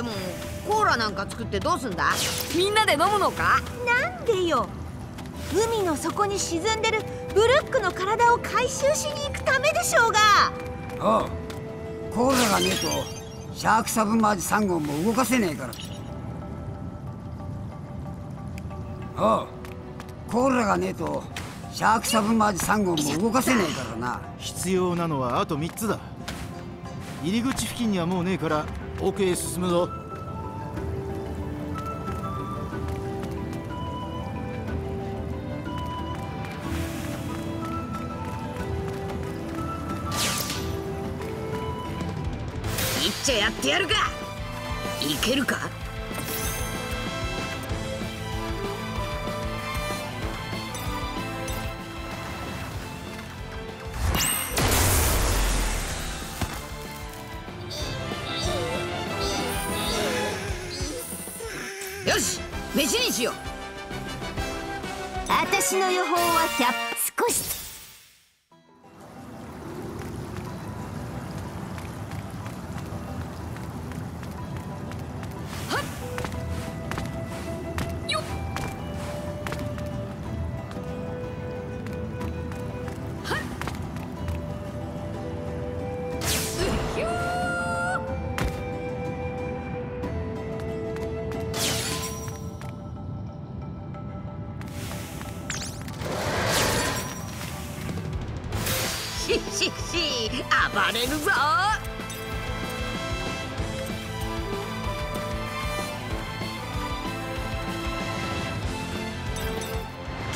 でもコーラなんか作ってどうすんだ？みんなで飲むのか？なんでよ？海の底に沈んでるブルックの体を回収しに行くためでしょうが。ああコーラがねえとシャークサブマージ3号も動かせねえから。ああコーラがねえとシャークサブマージ3号も動かせねえからな。必要なのはあと3つだ。入り口付近にはもうねえから奥へ進むぞちゃやってやるか。いけるか？よし飯にしよう。私の予報は100暴れるぞ。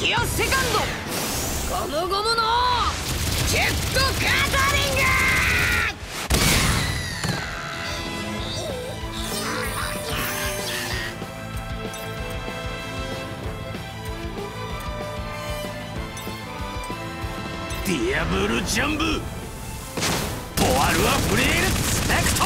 ギアセカンド。ゴムゴムの。ジェットカタリング。ディアブルジャンブ。ポワルアフリールスペクト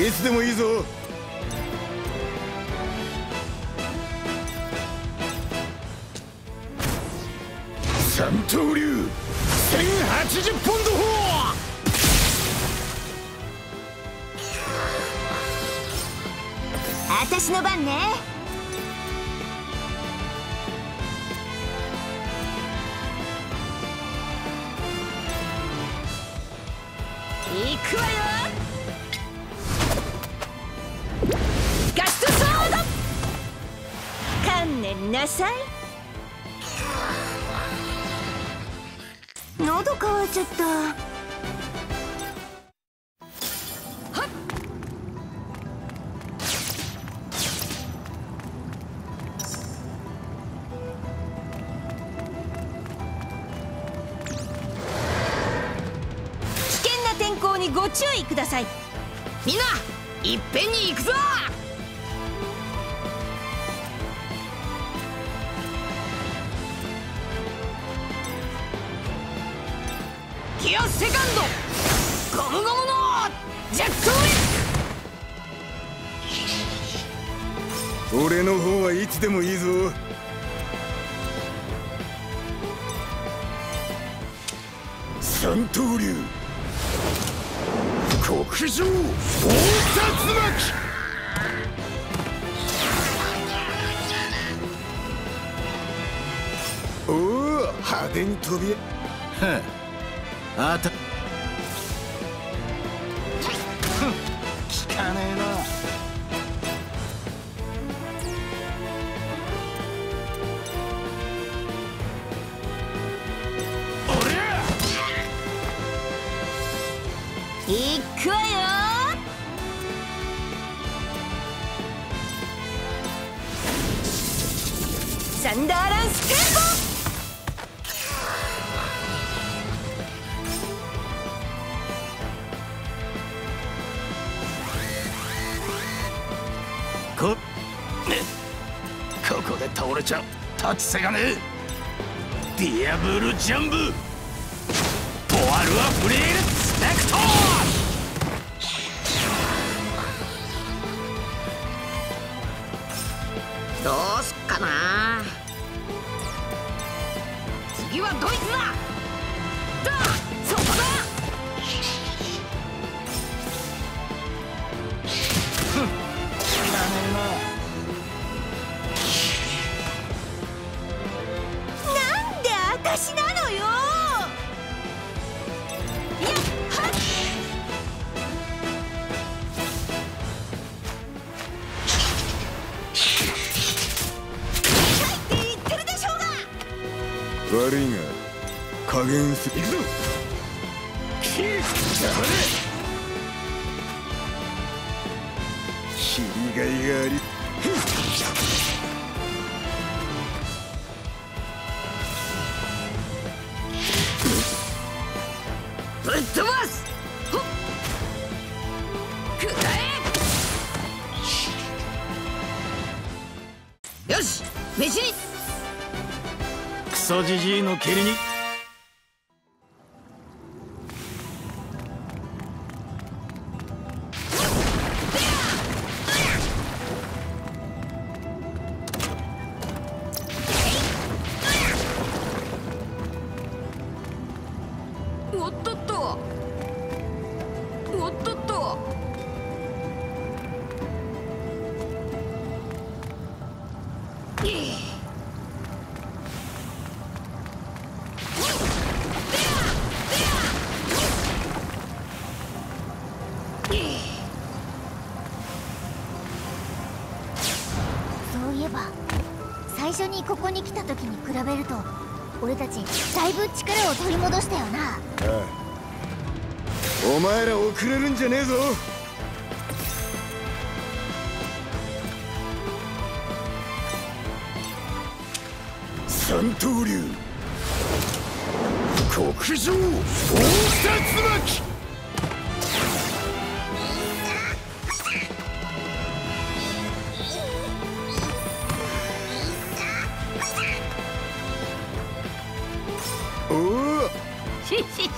いつでもいいぞ。くわよ。ガストソード観念なさい。喉乾いちゃった。ご注意ください。みんないっぺんに行くぞ！ギアセカンド！ゴムゴムのジェットウィッ俺の方はいつでもいいぞ。三刀流。極上大竜巻おお派手に飛びはああたかねえな。おりゃ！いくわよ。サンダーランステンこねここで倒れちゃ立ちせがね。えディアブルジャンブ。ポワルアフレールスペクト。どうすっかな。次はドイツだ。切りがいがあり。ぶっ飛ばす！ほっくらえ！よし飯に。クソじじいの蹴りにば最初にここに来た時に比べると俺たちだいぶ力を取り戻したよな。ああお前ら遅れるんじゃねえぞ。三刀流。極上大竜巻ひひひ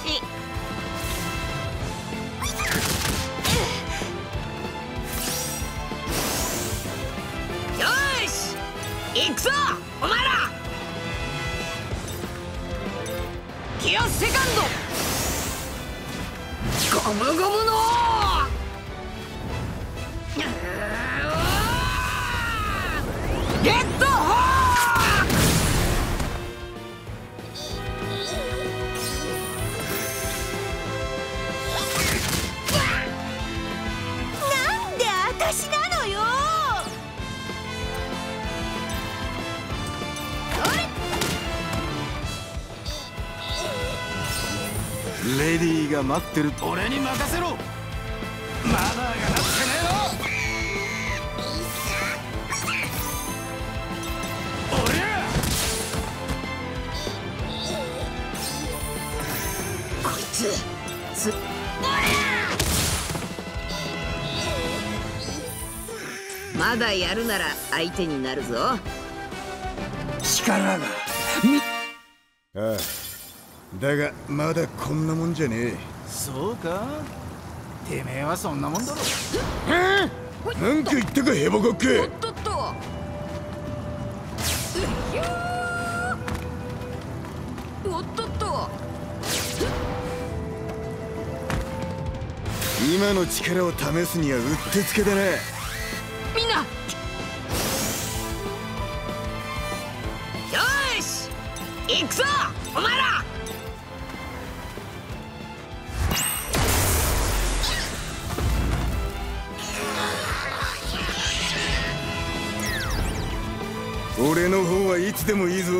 よーし行くぞお前らキヨセカンドゴムゴムのゲットレディーが待ってる。俺に任せろ。まだ上がってねつ。すまだやるなら相手になるぞ。力が。ああだがまだこんなもんじゃねそうか。てめえはそんなもんだろ。え？なんか言ったかヘボコッおっケとっと。おっとっと。今の力を試すにはうってつけだな。みんな。よーし。行くぞお前ら俺の方はいつでもいいぞ。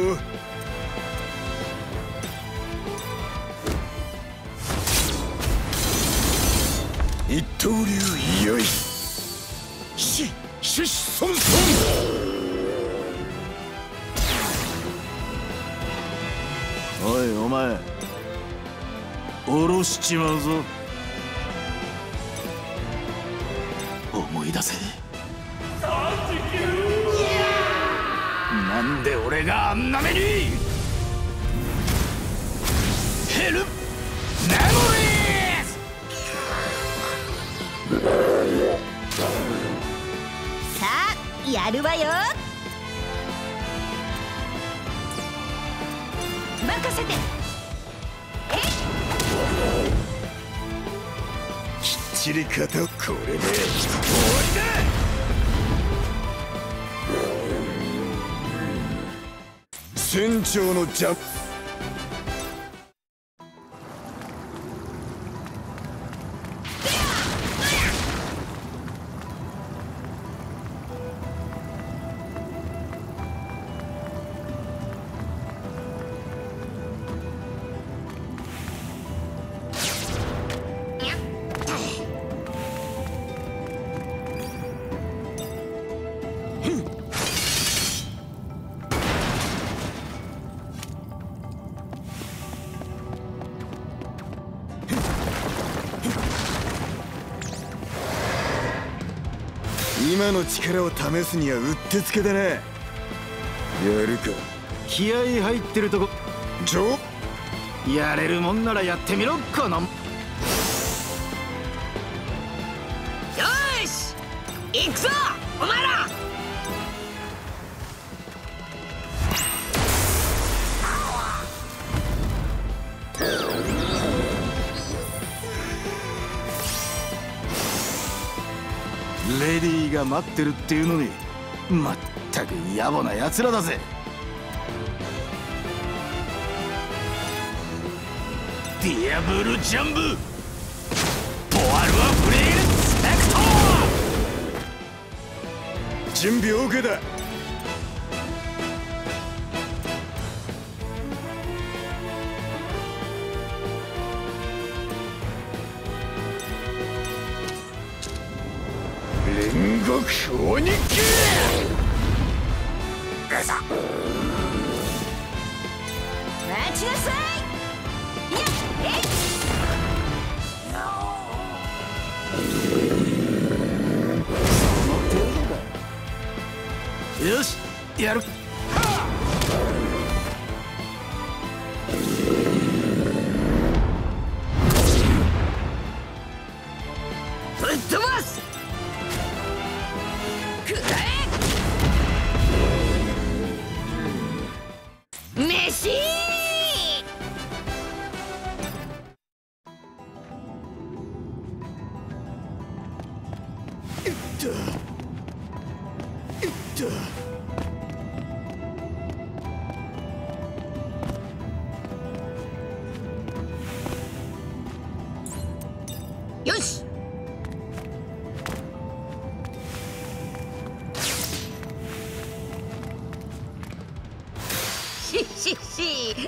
一刀流いよい。しししそんそんおいお前下ろしちまうぞ。思い出せ。なんで俺があんな目にヘルメモリーさあやるわよ。任せて。きっちり勝とうこれで終わりだ船長のジャンプ今の力を試すにはうってつけだな。やるか。気合入ってるとこ。ジョー。やれるもんならやってみろこの。よーし！行くぞお前らレディーが待ってるっていうのにまったく野暮な奴らだぜ。ディアブルジャンブ。ポワルはフレイルスペクト。準備 OK だ。煉獄鬼剣待ちなさいよしやる。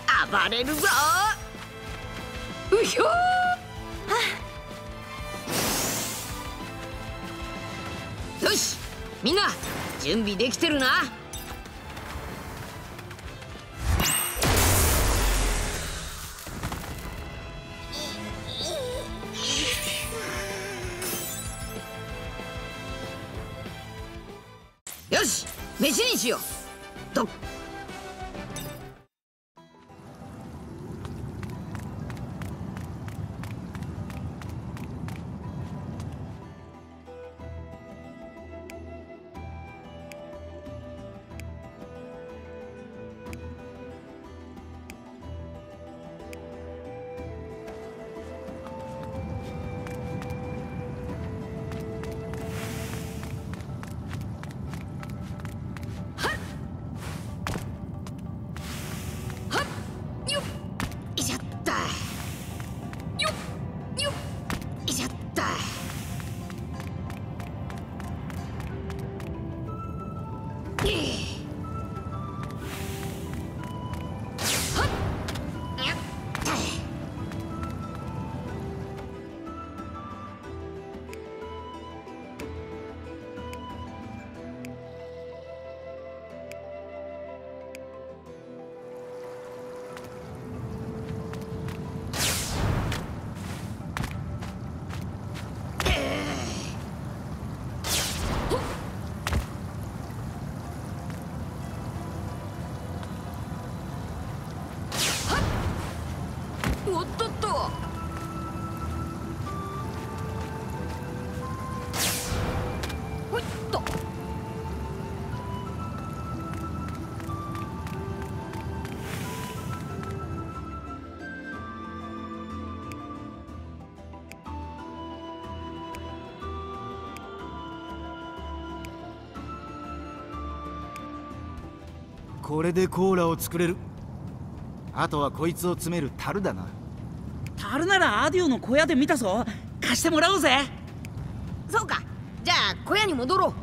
暴れるぞ。うひょー。よしみんな準備できてるな。よし飯にしよう。これでコーラを作れる。あとはこいつを詰める樽だな。樽ならアディオの小屋で見たぞ。貸してもらおうぜ。そうか。じゃあ小屋に戻ろう。